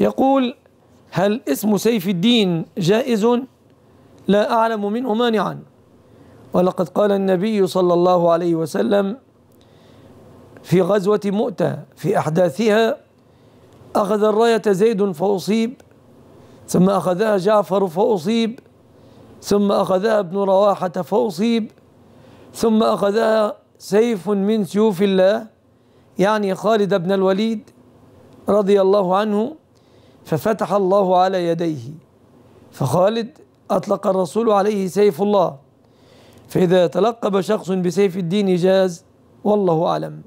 يقول هل اسم سيف الدين جائز؟ لا أعلم منه مانعا. ولقد قال النبي صلى الله عليه وسلم في غزوة مؤتة في أحداثها أخذ الراية زيد فأصيب ثم أخذها جعفر فأصيب ثم أخذها ابن رواحة فأصيب ثم أخذها سيف من سيوف الله يعني خالد بن الوليد رضي الله عنه. ففتح الله على يديه. فخالد أطلق الرسول عليه سيف الله. فإذا تلقب شخص بسيف الدين جاز والله أعلم.